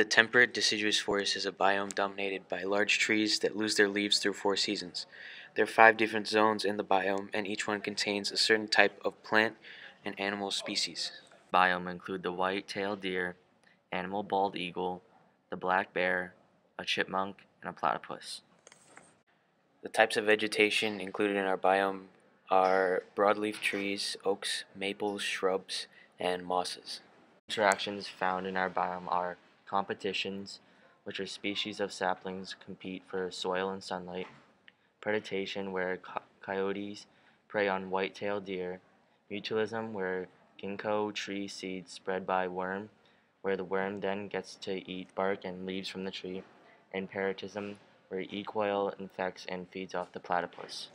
The temperate deciduous forest is a biome dominated by large trees that lose their leaves through four seasons. There are five different zones in the biome, and each one contains a certain type of plant and animal species. Biome include the white-tailed deer, animal bald eagle, the black bear, a chipmunk, and a platypus. The types of vegetation included in our biome are broadleaf trees, oaks, maples, shrubs, and mosses. Interactions found in our biome are competitions, which are species of saplings compete for soil and sunlight, predation, where co- coyotes prey on white-tailed deer, mutualism, where ginkgo tree seeds spread by worm, where the worm then gets to eat bark and leaves from the tree, and parasitism, where E. coli infects and feeds off the platypus.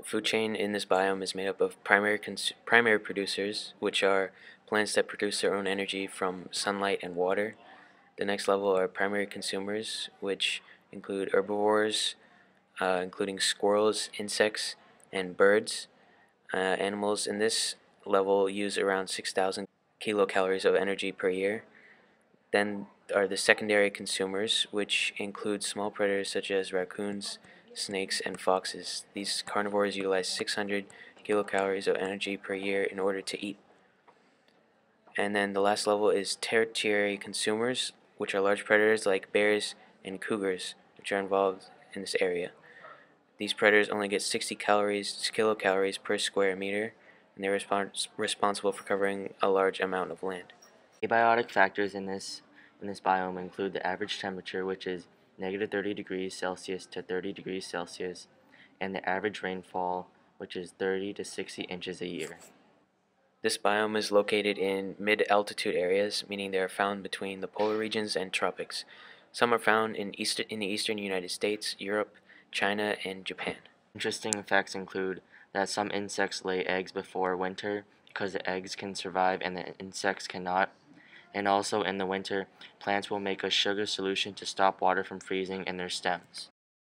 The food chain in this biome is made up of primary primary producers, which are plants that produce their own energy from sunlight and water. The next level are primary consumers, which include herbivores, uh, including squirrels, insects, and birds. Uh, animals in this level use around 6,000 kilocalories of energy per year. Then are the secondary consumers, which include small predators such as raccoons, snakes, and foxes. These carnivores utilize 600 kilocalories of energy per year in order to eat. And then the last level is tertiary consumers, which are large predators like bears and cougars, which are involved in this area. These predators only get 60 calories, kilocalories per square meter, and they're respons- responsible for covering a large amount of land. Abiotic factors in this in this biome include the average temperature, which is negative 30 degrees Celsius to 30 degrees Celsius, and the average rainfall, which is 30 to 60 inches a year. This biome is located in mid-altitude areas, meaning they are found between the polar regions and tropics. Some are found in, east- in the eastern United States, Europe, China, and Japan. Interesting facts include that some insects lay eggs before winter because the eggs can survive and the insects cannot. And also in the winter, plants will make a sugar solution to stop water from freezing in their stems.